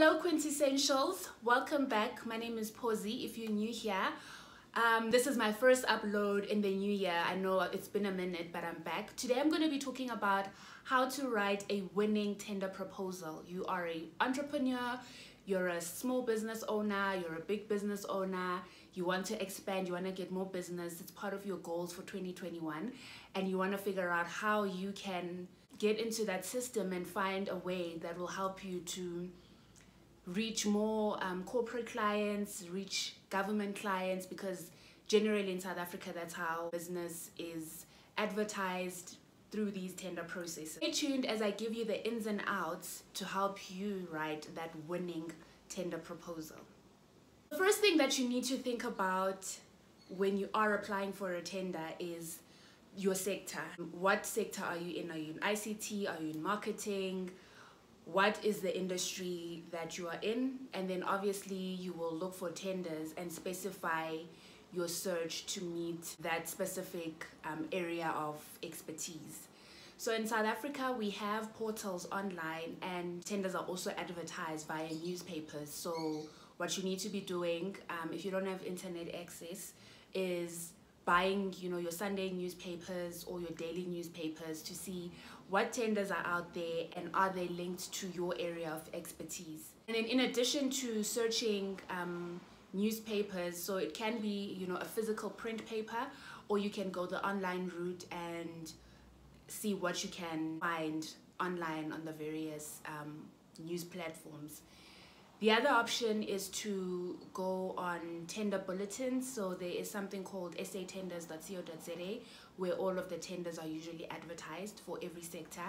Hello Quintessentials, welcome back. My name is Posy if you're new here. Um, this is my first upload in the new year. I know it's been a minute, but I'm back. Today I'm going to be talking about how to write a winning tender proposal. You are an entrepreneur, you're a small business owner, you're a big business owner, you want to expand, you want to get more business, it's part of your goals for 2021, and you want to figure out how you can get into that system and find a way that will help you to reach more um, corporate clients, reach government clients, because generally in South Africa, that's how business is advertised through these tender processes. Stay tuned as I give you the ins and outs to help you write that winning tender proposal. The first thing that you need to think about when you are applying for a tender is your sector. What sector are you in? Are you in ICT? Are you in marketing? What is the industry that you are in? And then obviously you will look for tenders and specify your search to meet that specific um, area of expertise. So in South Africa, we have portals online and tenders are also advertised via newspapers. So what you need to be doing, um, if you don't have internet access, is buying you know your sunday newspapers or your daily newspapers to see what tenders are out there and are they linked to your area of expertise and then in addition to searching um, newspapers so it can be you know a physical print paper or you can go the online route and see what you can find online on the various um, news platforms the other option is to go on tender bulletins. So there is something called satenders.co.za where all of the tenders are usually advertised for every sector.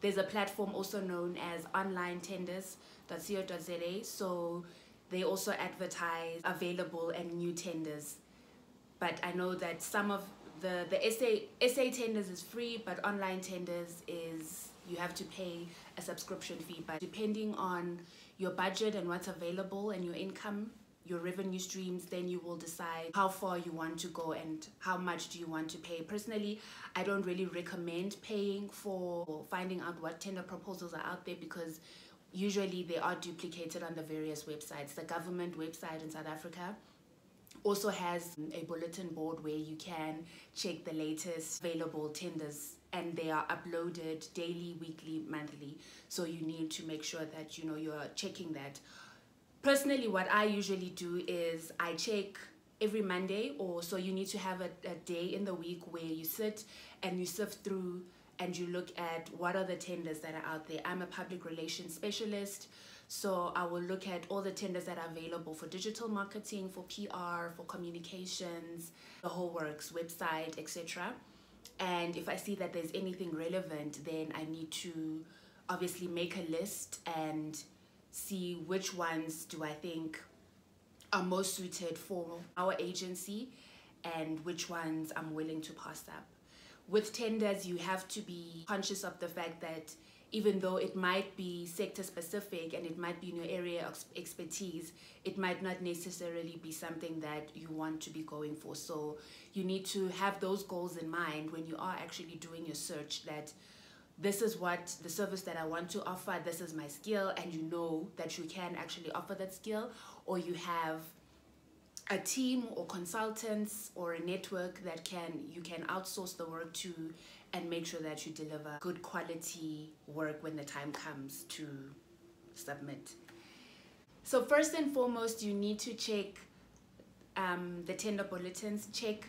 There's a platform also known as online tenders.co.za. So they also advertise available and new tenders. But I know that some of the, the SA, SA tenders is free, but online tenders is you have to pay a subscription fee. But depending on your budget and what's available and your income your revenue streams then you will decide how far you want to go and how much do you want to pay. Personally i don't really recommend paying for finding out what tender proposals are out there because usually they are duplicated on the various websites. The government website in south africa also has a bulletin board where you can check the latest available tenders and they are uploaded daily weekly monthly. So you need to make sure that you know you're checking that personally what i usually do is i check every monday or so you need to have a, a day in the week where you sit and you sift through and you look at what are the tenders that are out there i'm a public relations specialist so I will look at all the tenders that are available for digital marketing, for PR, for communications, the whole works, website, etc. And if I see that there's anything relevant, then I need to obviously make a list and see which ones do I think are most suited for our agency and which ones I'm willing to pass up. With tenders, you have to be conscious of the fact that even though it might be sector specific and it might be in your area of expertise, it might not necessarily be something that you want to be going for. So you need to have those goals in mind when you are actually doing your search that this is what the service that I want to offer, this is my skill, and you know that you can actually offer that skill, or you have a team or consultants or a network that can you can outsource the work to and make sure that you deliver good quality work when the time comes to submit. So first and foremost, you need to check um, the tender bulletins, check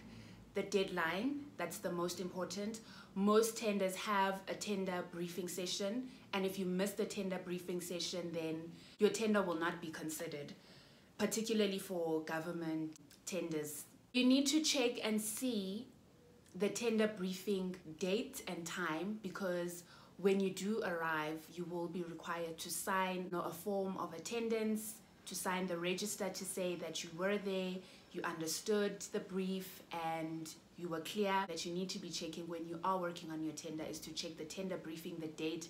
the deadline, that's the most important. Most tenders have a tender briefing session and if you miss the tender briefing session, then your tender will not be considered, particularly for government tenders. You need to check and see the tender briefing date and time because when you do arrive, you will be required to sign you know, a form of attendance, to sign the register to say that you were there, you understood the brief, and you were clear that you need to be checking when you are working on your tender is to check the tender briefing, the date,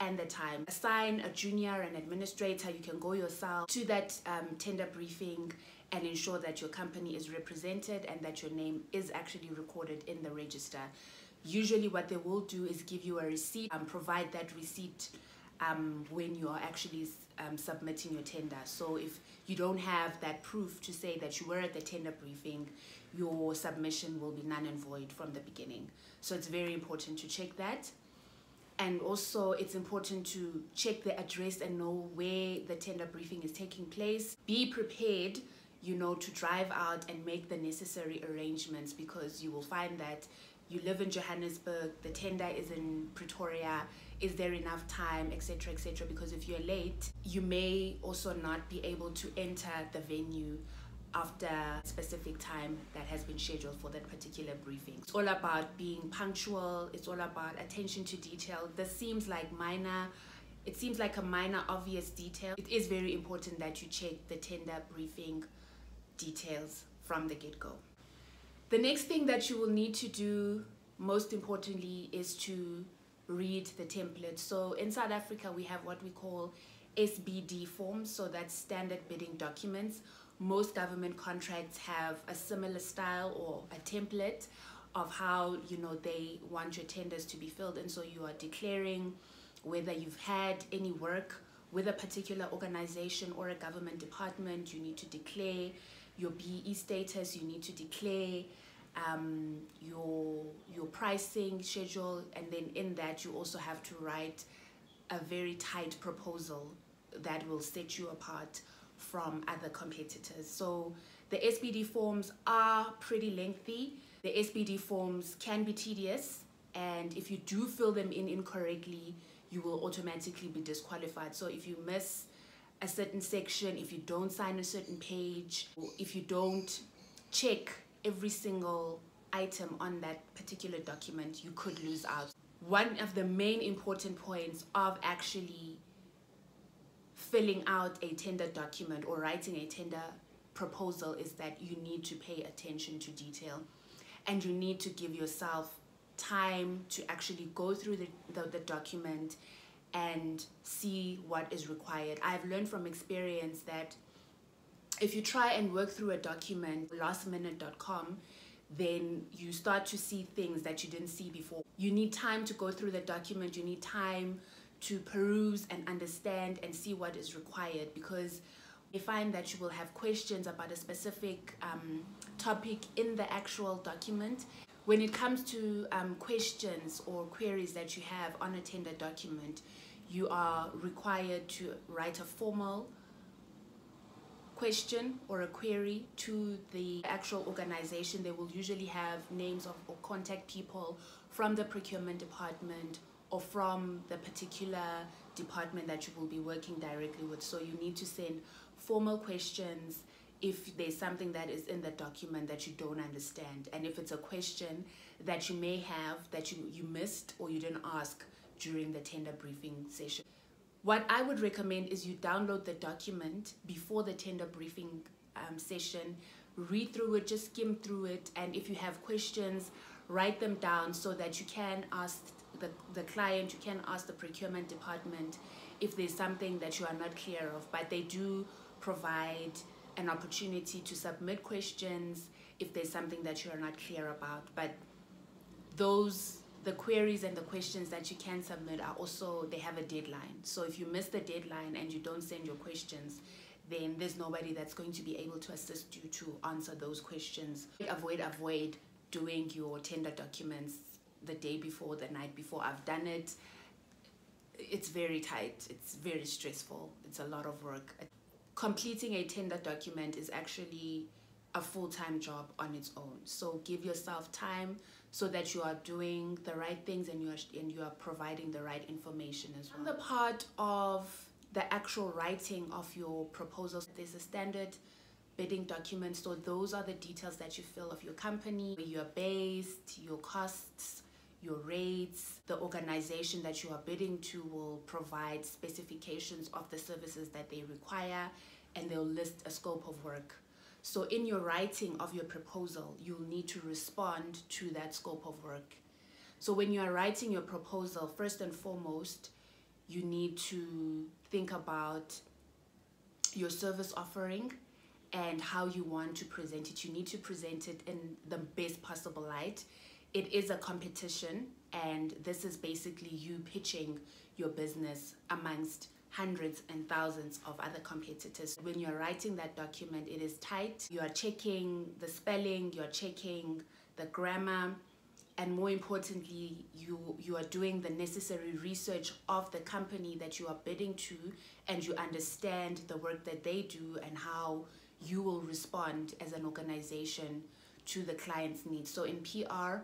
and the time. Assign a junior, an administrator, you can go yourself to that um, tender briefing and ensure that your company is represented and that your name is actually recorded in the register. Usually what they will do is give you a receipt and provide that receipt um, when you are actually um, submitting your tender. So if you don't have that proof to say that you were at the tender briefing, your submission will be null and void from the beginning. So it's very important to check that. And also, it's important to check the address and know where the tender briefing is taking place. Be prepared, you know, to drive out and make the necessary arrangements because you will find that you live in Johannesburg, the tender is in Pretoria, is there enough time, etc., etc. Because if you're late, you may also not be able to enter the venue after a specific time that has been scheduled for that particular briefing. It's all about being punctual, it's all about attention to detail. This seems like minor, it seems like a minor obvious detail. It is very important that you check the tender briefing details from the get-go. The next thing that you will need to do most importantly is to read the template. So in South Africa we have what we call SBD forms, so that's standard bidding documents. Most government contracts have a similar style or a template of how you know they want your tenders to be filled. And so you are declaring whether you've had any work with a particular organization or a government department. You need to declare your BEE status. You need to declare um, your your pricing schedule and then in that you also have to write a very tight proposal that will set you apart from other competitors. So the SBD forms are pretty lengthy. The SBD forms can be tedious and if you do fill them in incorrectly, you will automatically be disqualified. So if you miss a certain section, if you don't sign a certain page, if you don't check every single item on that particular document, you could lose out. One of the main important points of actually filling out a tender document or writing a tender proposal is that you need to pay attention to detail and you need to give yourself time to actually go through the, the, the document and see what is required. I've learned from experience that if you try and work through a document lastminute.com then you start to see things that you didn't see before. You need time to go through the document, you need time to peruse and understand and see what is required because you find that you will have questions about a specific um, topic in the actual document. When it comes to um, questions or queries that you have on a tender document, you are required to write a formal question or a query to the actual organization. They will usually have names of or contact people from the procurement department or from the particular department that you will be working directly with. So you need to send formal questions if there's something that is in the document that you don't understand and if it's a question that you may have that you, you missed or you didn't ask during the tender briefing session. What I would recommend is you download the document before the tender briefing um, session, read through it, just skim through it, and if you have questions, write them down so that you can ask the, the client, you can ask the procurement department if there's something that you are not clear of, but they do provide an opportunity to submit questions if there's something that you are not clear about. But those the queries and the questions that you can submit are also they have a deadline so if you miss the deadline and you don't send your questions then there's nobody that's going to be able to assist you to answer those questions avoid avoid doing your tender documents the day before, the night before. I've done it. It's very tight. It's very stressful. It's a lot of work. Completing a tender document is actually a full-time job on its own. So give yourself time so that you are doing the right things and you are and you are providing the right information as well. On the part of the actual writing of your proposals, there's a standard bidding document. So those are the details that you fill of your company, where you're based, your costs, your rates. The organization that you are bidding to will provide specifications of the services that they require and they'll list a scope of work. So in your writing of your proposal, you'll need to respond to that scope of work. So when you are writing your proposal, first and foremost, you need to think about your service offering and how you want to present it. You need to present it in the best possible light it is a competition and this is basically you pitching your business amongst hundreds and thousands of other competitors. When you're writing that document, it is tight. You are checking the spelling, you're checking the grammar, and more importantly, you, you are doing the necessary research of the company that you are bidding to, and you understand the work that they do and how you will respond as an organization to the client's needs. So in PR,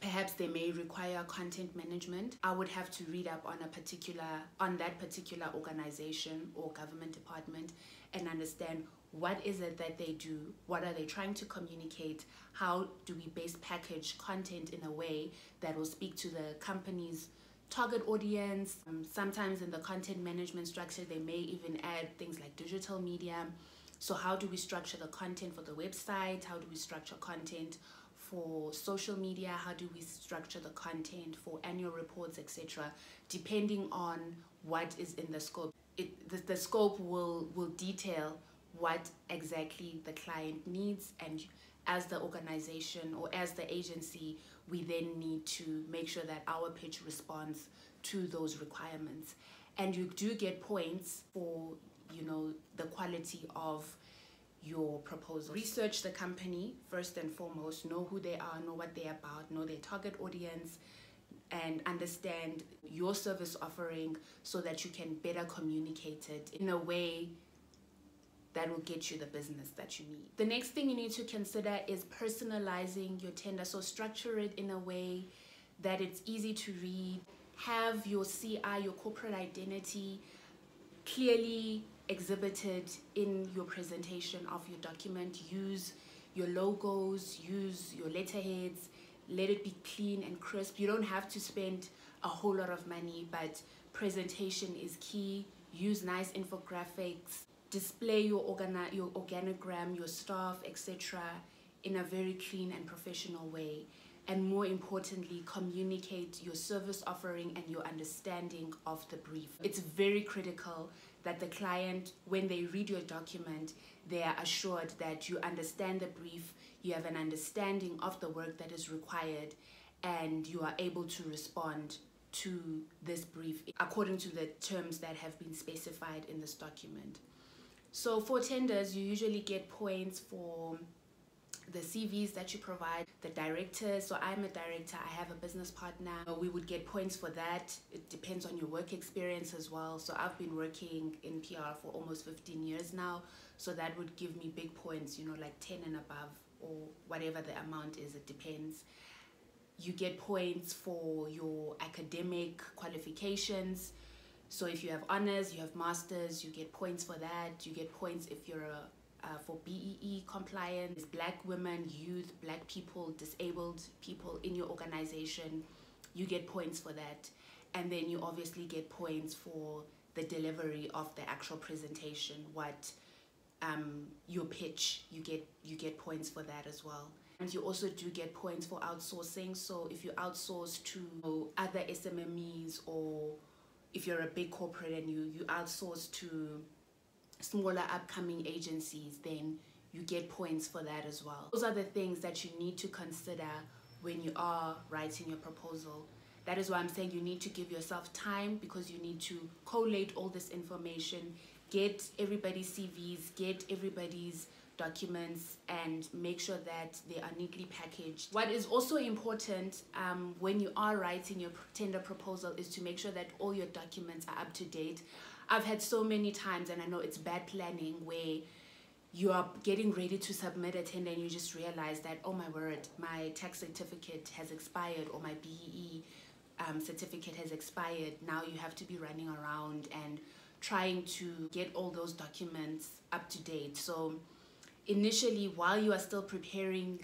perhaps they may require content management i would have to read up on a particular on that particular organization or government department and understand what is it that they do what are they trying to communicate how do we best package content in a way that will speak to the company's target audience. Um, sometimes in the content management structure they may even add things like digital media. So how do we structure the content for the website? How do we structure content for social media how do we structure the content for annual reports etc depending on what is in the scope. It the, the scope will will detail what exactly the client needs and as the organization or as the agency we then need to make sure that our pitch responds to those requirements. And you do get points for you know the quality of your proposal. Research the company first and foremost, know who they are, know what they're about, know their target audience, and understand your service offering so that you can better communicate it in a way that will get you the business that you need. The next thing you need to consider is personalizing your tender. So structure it in a way that it's easy to read. Have your CI, your corporate identity, clearly exhibited in your presentation of your document. Use your logos, use your letterheads, let it be clean and crisp. You don't have to spend a whole lot of money, but presentation is key. Use nice infographics, display your, organa your organogram, your staff, etc. in a very clean and professional way. And more importantly, communicate your service offering and your understanding of the brief. It's very critical that the client, when they read your document, they are assured that you understand the brief, you have an understanding of the work that is required, and you are able to respond to this brief according to the terms that have been specified in this document. So for tenders, you usually get points for the CVs that you provide, the director. So I'm a director, I have a business partner. We would get points for that. It depends on your work experience as well. So I've been working in PR for almost 15 years now. So that would give me big points, you know, like 10 and above or whatever the amount is, it depends. You get points for your academic qualifications. So if you have honors, you have masters, you get points for that. You get points if you're a uh, for BEE compliance, black women, youth, black people, disabled people in your organization, you get points for that. And then you obviously get points for the delivery of the actual presentation, what um, your pitch, you get, you get points for that as well. And you also do get points for outsourcing. So if you outsource to other SMMEs or if you're a big corporate and you, you outsource to smaller upcoming agencies, then you get points for that as well. Those are the things that you need to consider when you are writing your proposal. That is why I'm saying you need to give yourself time because you need to collate all this information, get everybody's CVs, get everybody's documents and make sure that they are neatly packaged. What is also important um, when you are writing your tender proposal is to make sure that all your documents are up to date. I've had so many times, and I know it's bad planning, where you are getting ready to submit a tender and you just realize that, oh my word, my tax certificate has expired or my BEE um, certificate has expired. Now you have to be running around and trying to get all those documents up to date. So initially, while you are still preparing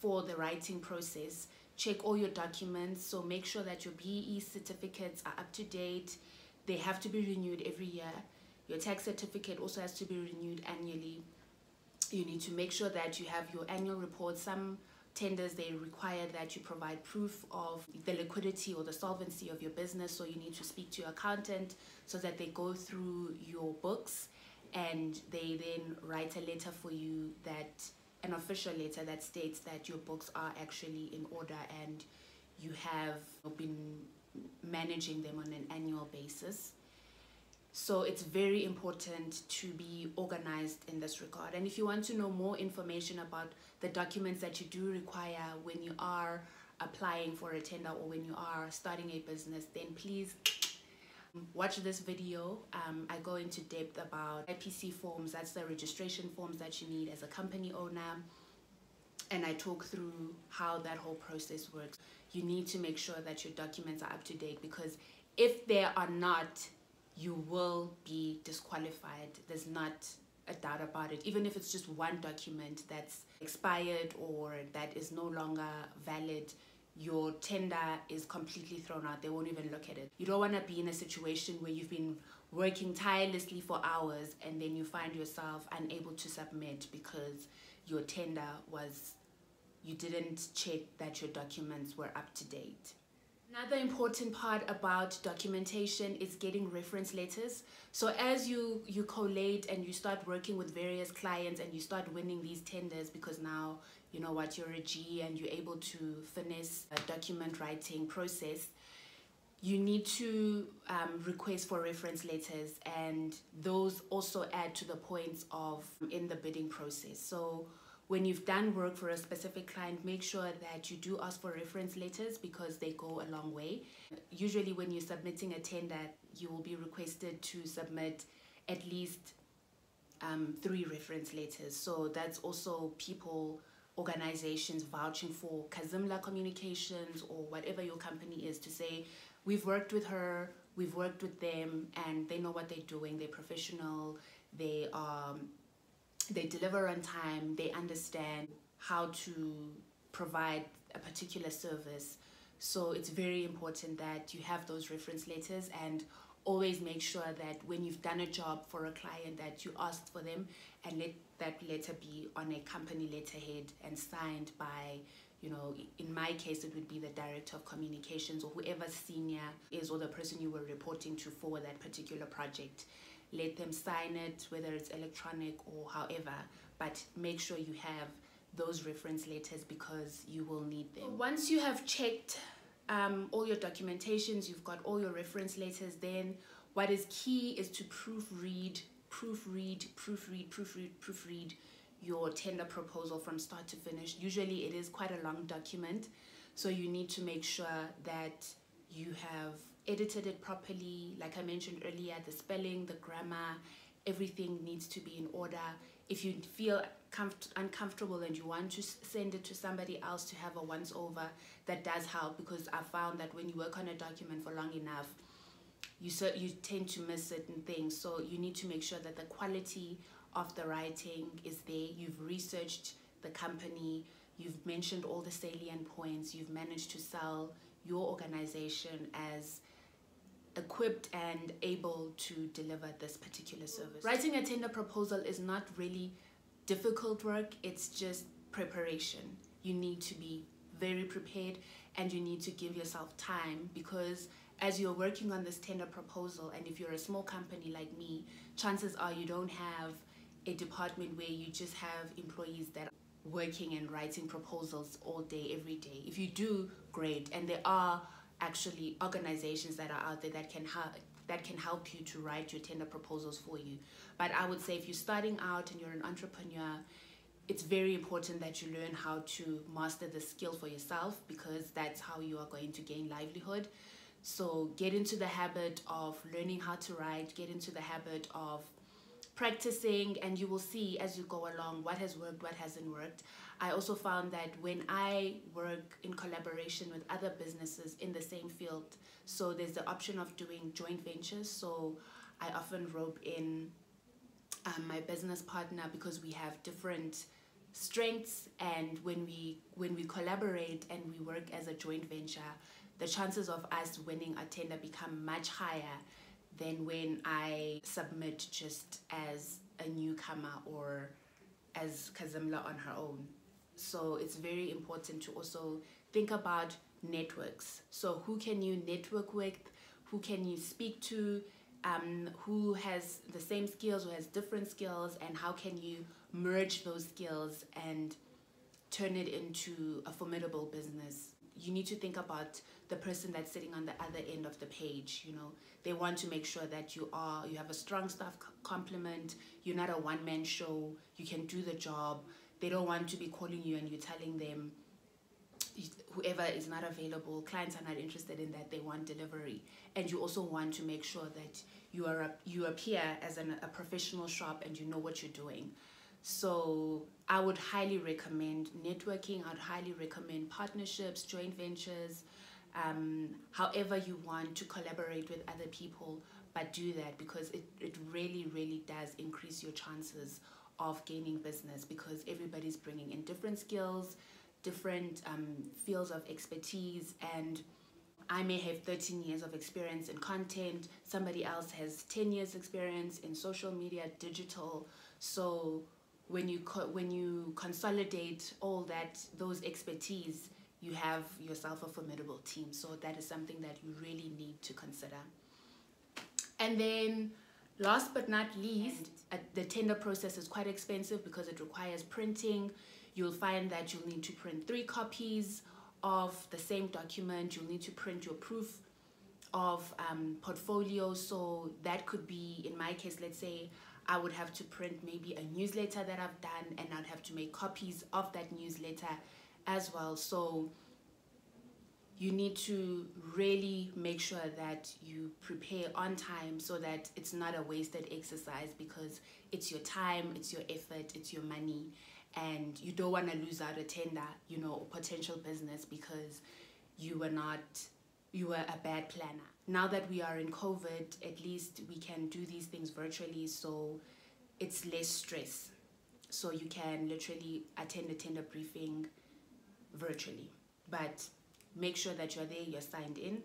for the writing process, check all your documents. So make sure that your BEE certificates are up to date they have to be renewed every year. Your tax certificate also has to be renewed annually. You need to make sure that you have your annual report. Some tenders, they require that you provide proof of the liquidity or the solvency of your business. So you need to speak to your accountant so that they go through your books and they then write a letter for you that an official letter that states that your books are actually in order and you have been managing them on an annual basis. So it's very important to be organized in this regard. And if you want to know more information about the documents that you do require when you are applying for a tender or when you are starting a business, then please watch this video. Um, I go into depth about CIPC forms, that's the registration forms that you need as a company owner. And I talk through how that whole process works. You need to make sure that your documents are up to date because if they are not, you will be disqualified. There's not a doubt about it. Even if it's just one document that's expired or that is no longer valid, your tender is completely thrown out. They won't even look at it. You don't want to be in a situation where you've been working tirelessly for hours and then you find yourself unable to submit because your tender was, you didn't check that your documents were up to date. Another important part about documentation is getting reference letters. So as you, you collate and you start working with various clients and you start winning these tenders because now you know what, you're a G and you're able to finesse a document writing process, you need to um, request for reference letters and those also add to the points of in the bidding process. So when you've done work for a specific client, make sure that you do ask for reference letters because they go a long way. Usually when you're submitting a tender, you will be requested to submit at least um, three reference letters. So that's also people, organizations vouching for Kazimla Communications or whatever your company is to say, we've worked with her, we've worked with them, and they know what they're doing, they're professional, they um, they deliver on time, they understand how to provide a particular service. So it's very important that you have those reference letters and always make sure that when you've done a job for a client that you asked for them and let that letter be on a company letterhead and signed by you know in my case it would be the director of communications or whoever senior is or the person you were reporting to for that particular project let them sign it, whether it's electronic or however, but make sure you have those reference letters because you will need them. Once you have checked um, all your documentations, you've got all your reference letters, then what is key is to proofread, proofread, proofread, proofread, proofread your tender proposal from start to finish. Usually it is quite a long document, so you need to make sure that you have edited it properly. Like I mentioned earlier, the spelling, the grammar, everything needs to be in order. If you feel uncomfortable and you want to send it to somebody else to have a once over, that does help because I found that when you work on a document for long enough, you so you tend to miss certain things. So you need to make sure that the quality of the writing is there. You've researched the company. You've mentioned all the salient points. You've managed to sell your organization as equipped and able to deliver this particular service. Writing a tender proposal is not really difficult work, it's just preparation. You need to be very prepared and you need to give yourself time because as you're working on this tender proposal and if you're a small company like me, chances are you don't have a department where you just have employees that are working and writing proposals all day, every day. If you do, great. And there are actually organizations that are out there that can help that can help you to write your tender proposals for you. But I would say if you're starting out and you're an entrepreneur, it's very important that you learn how to master the skill for yourself because that's how you are going to gain livelihood. So get into the habit of learning how to write, get into the habit of practicing and you will see as you go along what has worked, what hasn't worked. I also found that when I work in collaboration with other businesses in the same field, so there's the option of doing joint ventures. So I often rope in um, my business partner because we have different strengths and when we when we collaborate and we work as a joint venture the chances of us winning a tender become much higher than when I submit just as a newcomer or as Kazimla on her own. So it's very important to also think about networks. So who can you network with? Who can you speak to? Um, who has the same skills, who has different skills, and how can you merge those skills and turn it into a formidable business? You need to think about the person that's sitting on the other end of the page you know? They want to make sure that you are you have a strong staff complement you're not a one-man show you can do the job. They don't want to be calling you and you're telling them whoever is not available clients are not interested in that they want delivery. And you also want to make sure that you are you appear as an, a professional shop and you know what you're doing so i would highly recommend networking i'd highly recommend partnerships joint ventures um, however you want to collaborate with other people but do that because it, it really really does increase your chances of gaining business because everybody's bringing in different skills different um, fields of expertise and I may have 13 years of experience in content, somebody else has 10 years experience in social media, digital. So when you when you consolidate all that those expertise, you have yourself a formidable team. So that is something that you really need to consider. And then last but not least, uh, the tender process is quite expensive because it requires printing. You'll find that you'll need to print three copies of the same document. You'll need to print your proof of um, portfolio. So that could be, in my case, let's say I would have to print maybe a newsletter that I've done and I'd have to make copies of that newsletter as well. So you need to really make sure that you prepare on time so that it's not a wasted exercise because it's your time, it's your effort, it's your money, and you don't want to lose out a tender, you know, potential business because you were not, you were a bad planner. Now that we are in COVID, at least we can do these things virtually, so it's less stress. So you can literally attend a tender briefing virtually. But make sure that you're there, you're signed in.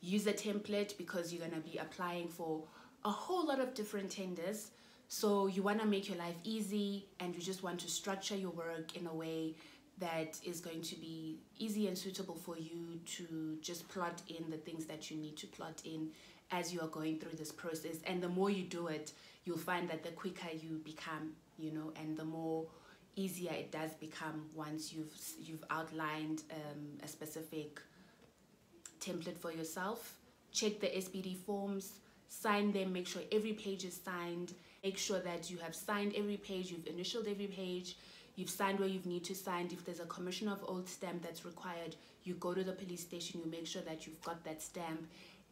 Use a template because you're going to be applying for a whole lot of different tenders. So you want to make your life easy and you just want to structure your work in a way that is going to be easy and suitable for you to just plot in the things that you need to plot in as you are going through this process. And the more you do it, you'll find that the quicker you become, you know, and the more easier it does become once you've you've outlined um, a specific template for yourself check the SBD forms sign them make sure every page is signed make sure that you have signed every page you've initialed every page you've signed where you've need to sign if there's a commissioner of oaths stamp that's required you go to the police station you make sure that you've got that stamp.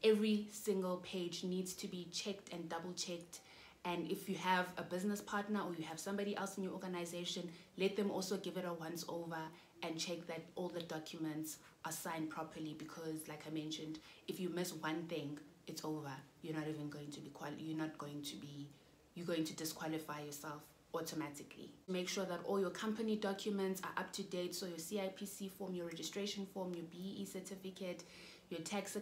Every single page needs to be checked and double checked. And if you have a business partner or you have somebody else in your organization, let them also give it a once over and check that all the documents are signed properly because like I mentioned, if you miss one thing, it's over. You're not even going to be quali- you're not going to be you're going to disqualify yourself automatically. Make sure that all your company documents are up to date. So your CIPC form, your registration form, your BEE certificate, your tax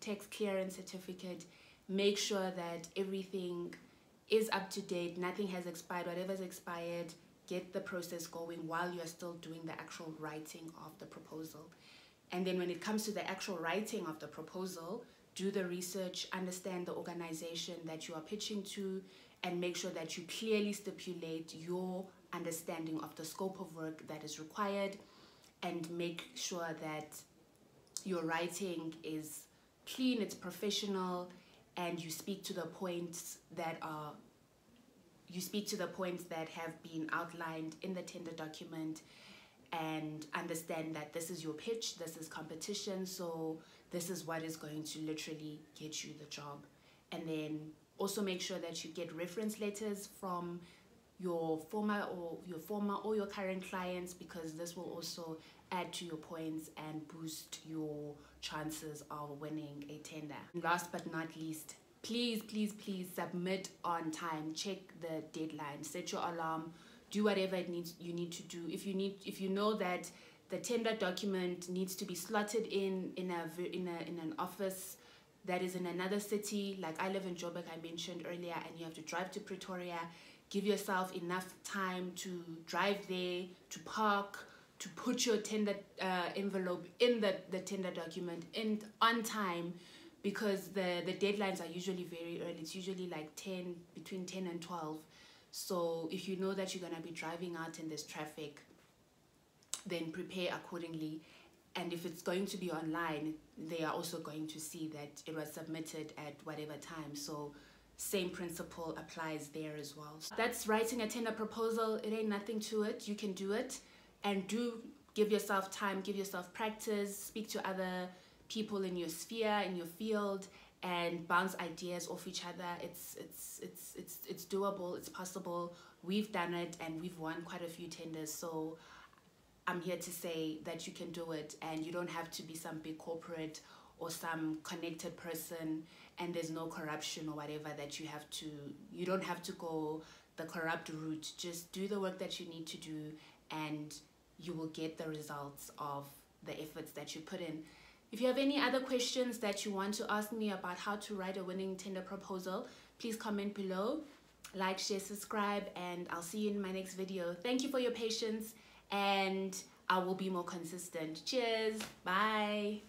tax clearance certificate. Make sure that everything is up to date, nothing has expired, whatever's expired, get the process going while you're still doing the actual writing of the proposal. And then when it comes to the actual writing of the proposal, do the research, understand the organization that you are pitching to, and make sure that you clearly stipulate your understanding of the scope of work that is required and make sure that your writing is clean, it's professional, and you speak to the points that are you speak to the points that have been outlined in the tender document and understand that this is your pitch, this is competition, so this is what is going to literally get you the job. And then also make sure that you get reference letters from your former or your former or your current clients because this will also add to your points and boost your chances of winning a tender. Last but not least, please, please, please submit on time. Check the deadline. Set your alarm. Do whatever it needs you need to do. If you need, if you know that the tender document needs to be slotted in in a in a in an office that is in another city. Like I live in Joburg, I mentioned earlier, and you have to drive to Pretoria. Give yourself enough time to drive there, to park, to put your tender uh, envelope in the, the tender document in on time because the, the deadlines are usually very early. It's usually like 10, between 10 and 12. So if you know that you're going to be driving out in this traffic, then prepare accordingly and if it's going to be online they are also going to see that it was submitted at whatever time. So same principle applies there as well. That's writing a tender proposal. It ain't nothing to it. You can do it. And do give yourself time give yourself practice speak to other people in your sphere in your field and bounce ideas off each other. It's it's it's it's it's doable. It's possible. We've done it and we've won quite a few tenders. So I'm here to say that you can do it and you don't have to be some big corporate or some connected person and there's no corruption or whatever that you have to you don't have to go the corrupt route. Just do the work that you need to do and you will get the results of the efforts that you put in. If you have any other questions that you want to ask me about how to write a winning tender proposal please comment below. Like share subscribe and i'll see you in my next video. Thank you for your patience and I will be more consistent. Cheers. Bye.